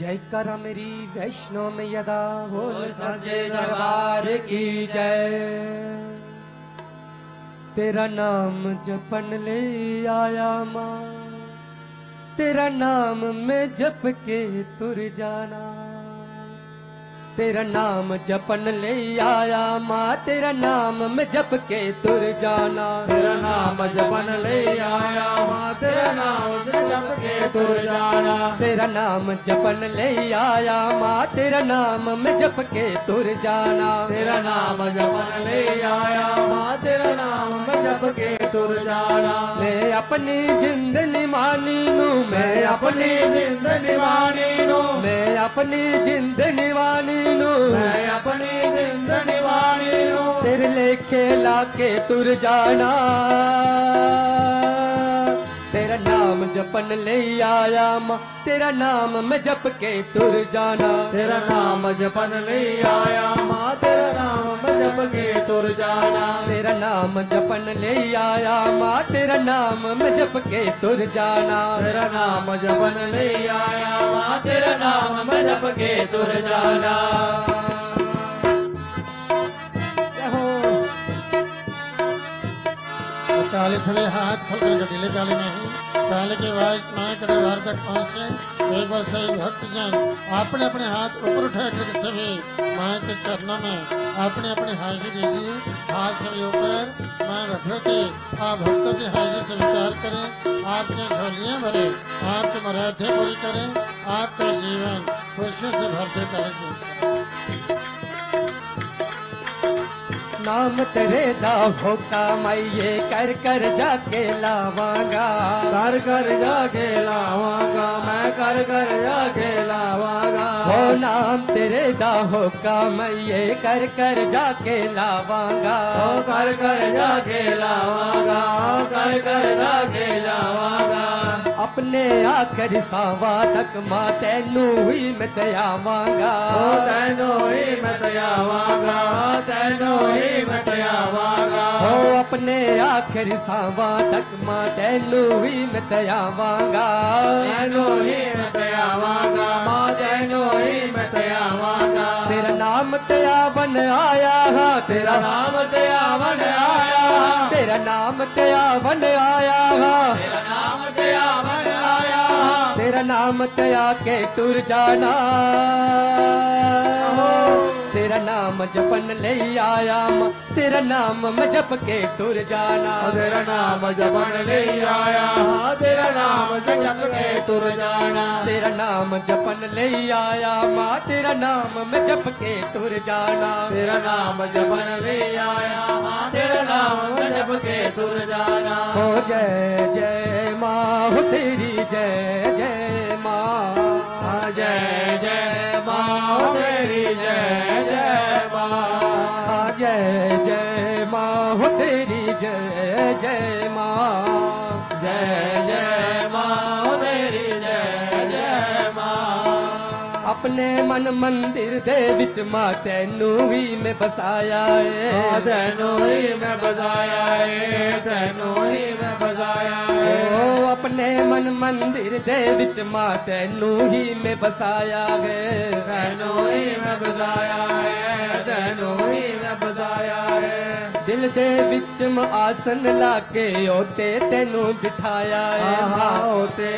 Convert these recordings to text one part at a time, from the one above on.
जय करा मेरी वैष्णो में यदा हो सजे दरबार की जय। तेरा नाम जपन ले आया माँ। तेरा नाम मैं जप के तुर जाना। तेरा नाम जपन ले आया माँ तेरा नाम मैं जप के तुर जाना। तेरा नाम जपन ले आया माँ तेरा नाम जप के तुर जाना। तेरा नाम जपन ले आया माँ तेरा नाम मैं जप के तुर जाना। तेरा नाम जपन ले आया माँ तेरा नाम जप के तुर जाना। मैं अपनी जिंद निमानी नू मैं अपनी जिंद निवानी नो। मैं अपनी जिंद निवानी नू मैं अपनी जिंद निवानी नो तेरे लेखे लाके तुर जाना तेरा नाम जपन ले आया माँ तेरा नाम मैं जप के तुर जाना तेरा नाम जपन ले आया माँ तेरा नाम जप के तुर नाम जपन ले आया, माँ, तेरा नाम मैं जप के तुर जाना। तेरा नाम जपन ले आया, माँ, तेरा नाम मैं जप के तुर जाना। ताली सभी हाथ खोलकर गटीले ताली नहीं ताली के आवाज़ माँ के दरबार तक पहुँचे। एक बार सही भक्त जन अपने अपने हाथ ऊपर उठा कर सभी माँ के चरणों में अपने अपने हाजिरी दीजिए हाथ सभी ऊपर, माँ भगवती आप भक्तों की हाजिरी स्वीकार करें। आपके झोलियाँ भरे, आपके मराठे पूरी करें। आपका जीवन खुशियों से भरते करें। नाम तेरे दा होका मैये कर कर जाके लावांगा। कर कर जाके लावांगा मैं कर कर जाके लावांगा। वो नाम तेरे दा होका मैये कर कर जाके लावांगा। ओ कर कर जाके लावांगा ओ कर कर जाके लावांगा। अपने आखिर सावा तक माँ तेनू ही मैं तयावांगा तैनो ही मैं तयावांगा तैनो ही मैं तयावांगा ओ अपने आखिर सावा तक माँ तेनू ही मैं तयावांगा तैनो ही मैं तयावांगा माँ तैनो ही मैं तयावांगा तेरा नाम तयावन आया हा तेरा नाम तयावन आया तेरा नाम तयावन आया हा। तेरा नाम नाम तया के टुर जाना। तेरा नाम जपन ले आया माँ तेरा नाम मैं जप के टुर जाना। तेरा नाम जपन ले आया तेरा नाम जप के तुर जाना। तेरा नाम जपन ले आया माँ तेरा नाम मैं जप के टुर जाना। तेरा नाम जपन ले आया तेरा नाम जप के तुर जाना। हो जय जय माँ तेरी जय जय जय जय माँ जय जय माँ तेरी जय जय माँ अपने मन मंदिर दे विच माँ तेनू ही मैं बसाया हाँ। है तैनो ही मैं बजाया है तैनो ही मैं बजाया है। अपने मन मंदिर दे विच माँ तेनू ही मैं बसाया है। तैनो ही मैं बजाया दे विच म आसन लाके ओते तेनू बिठाया है। आहा माँ होते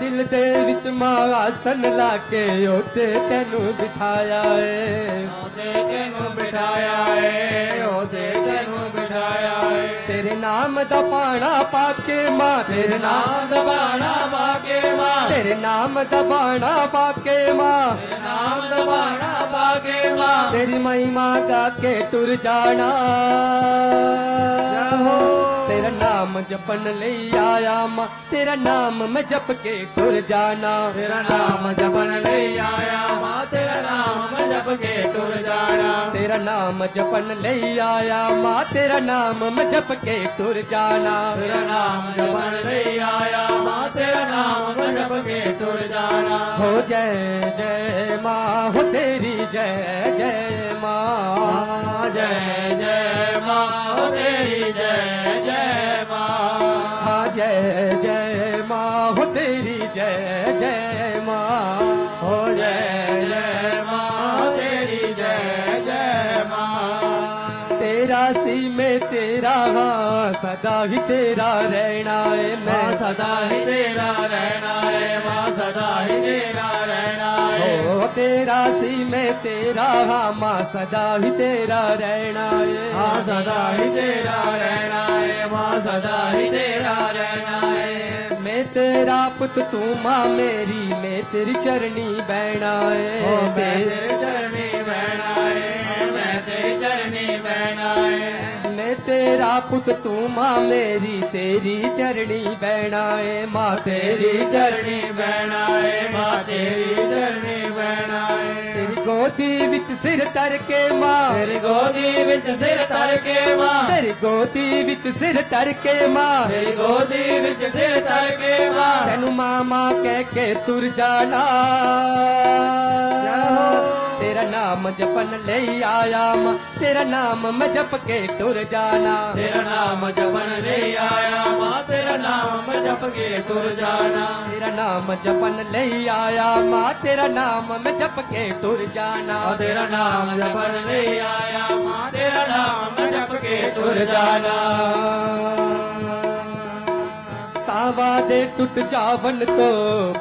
दिल बिठाया माँ माँ आसन लाके ओते तेनू बिठाया है। तैनो बिठाया है। होते तैनो बिठाया है। तेरे नाम दा पाना पाके माँ। तेरे नाम दबाना बाके माँ। तेरे नाम दा बाना पाके माँ। नाम दबाना बाके माँ। तेरी महिमा गा के टुर जाना। तेरा नाम जपन ले आया माँ तेरा नाम मैं जप के टुर जाना। तेरा नाम जपन ले आया माँ तेरा नाम मैं जप के तुर जाना। तेरा नाम जपन ले आया माँ तेरा नाम मैं जप के टुर जाना। तेरा नाम जपन ले आया माँ तेरा नाम मैं जप के तुर जाना। हो जय जय माँ हो तेरी जय जय। तेरी जय जय माँ हो जय जय माँ तेरी जय जय माँ। तेरा सी में तेरा हाँ सदा ही तेरा रहना है मैं। सदा ही तेरा रहना है माँ सदा ही तेरा रहना है। तेरा सी में तेरा हाँ माँ सदा ही तेरा रहना माँ है सदा ही तेरा रहना है माँ सदा ही तेरा रहना है। मैं तेरा पुत तू माँ मेरी मैं तेरी चरणी बहना ओ है मैं तेरे- तेरे चरणी बहना है मैं तेरे चरणी बहना है मैं तेरा पुत तू माँ मेरी तेरी चरणी बहना है माँ तेरी तेरी चरणी बहना है माँ ਗੋਦੀ ਵਿੱਚ ਸਿਰ ਧਰ ਕੇ ਮਾਂ। ਤੇਰੀ ਗੋਦੀ ਵਿੱਚ ਸਿਰ ਧਰ ਕੇ ਮਾਂ। ਤੇਰੀ ਗੋਦੀ ਵਿੱਚ ਸਿਰ ਧਰ ਕੇ ਮਾਂ। ਤੇਰੀ ਗੋਦੀ ਵਿੱਚ ਸਿਰ ਧਰ ਕੇ ਮਾਂ। ਤੈਨੂੰ ਮਾਂ ਮਾਂ ਕਹਿ ਕੇ ਤੁਰ ਜਾਣਾ। तेरा नाम जपन ले आया माँ तेरा नाम मैं जप के तुर जाना। तेरा नाम जपन ले आया मा तेरा नाम मैं जप के तुर जाना। तेरा नाम जपन ले आया माँ तेरा नाम मैं जप के तुर जाना। तेरा नाम जपन ले आया मा तेरा नाम जप के तुर जाना। वादे टूट जावन तो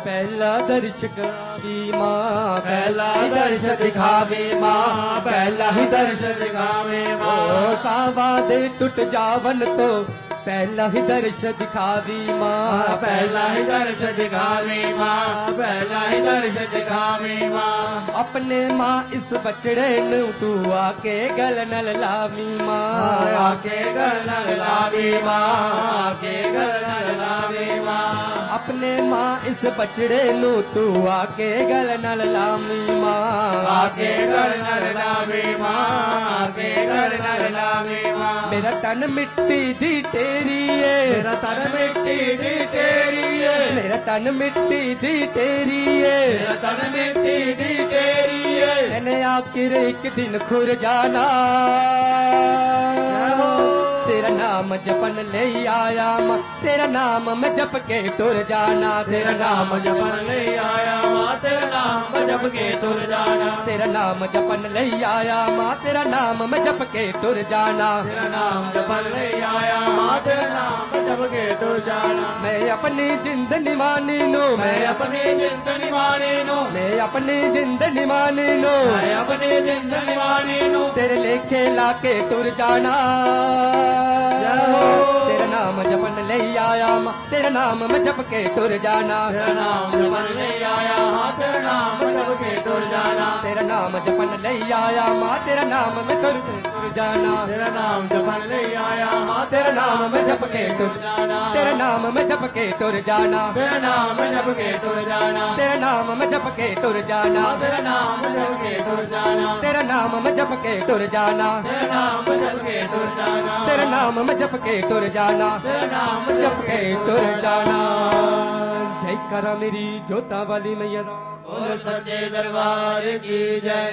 पहला दर्श करावी माँ पहला दर्श दिखावे माँ पहला ही दर्श दिखावे माँ। सा वादे टूट जावन तो पहला ही दर्श दिखावी माँ। पहला ही दर्श दिखावे माँ पहला ही दर्श दिखावे माँ। अपने माँ इस बचड़े नू तू आके गल नल लावी माँ। आके गल नल लावी माँ आके गल नल लावी ਆਪਣੇ ਮਾਂ ਇਸ ਬਚੜੇ ਨੂੰ ਤੂੰ ਆ ਕੇ ਗਲ ਨਾਲ ਲਾਵੀਂ ਮਾਂ ਆ ਕੇ ਗਲ ਨਾਲ ਲਾਵੀਂ ਮਾਂ ਆ ਕੇ ਗਲ ਨਾਲ ਲਾਵੀਂ ਮਾਂ ਮੇਰਾ ਤਨ ਮਿੱਟੀ ਦੀ ਤੇਰੀ ਏ ਮੇਰਾ ਤਨ ਮਿੱਟੀ ਦੀ ਤੇਰੀ ਏ ਮੇਰਾ ਤਨ ਮਿੱਟੀ ਦੀ ਤੇਰੀ ਏ ਮੇਰਾ ਤਨ ਮਿੱਟੀ ਦੀ ਤੇਰੀ ਏ ਮੈਨੇ ਆਖਿਰ ਇੱਕ ਦਿਨ ਖੁਰ ਜਾਣਾ तेरा नाम जपन ले आया माँ, तेरा नाम मैं जप के तुर जाना, तेरा नाम जपन ले आया माँ, तेरा नाम जप के तुर जाना, तेरा नाम जपन ले आया माँ, तेरा नाम मैं जप के तुर जाना, तेरा नाम जपन ले आया माँ, तेरा नाम जप के तुर जाना। मैं अपनी जिंदनी मानी नू, मैं अपनी जिंद मानी मैं अपनी ज़िंदगी मानी लो मैं अपनी ज़िंदगी मानी लो तेरे लेखे लाके तुर जाना। तेरा नाम जपन ले आया माँ। तेरा नाम मैं जप के तुर जाना। तेरा नाम जपन ले आया माँ। तेरा नाम जप के टुर जाना। तेरा नाम जपन ले आया माँ। तेरा नाम मैं तुर तेरा नाम में जप के तुर जाना तेरा नाम में जप के तुर जाना तेरा नाम में जप के तुर जाना तेरा नाम में जप के तुर जाना तेरा नाम में जप के तुर जाना तेरा नाम जप के तुर जाना नाम तुर जाना जय करा मेरी जोता वाली मैया सच्चे दरबार की जय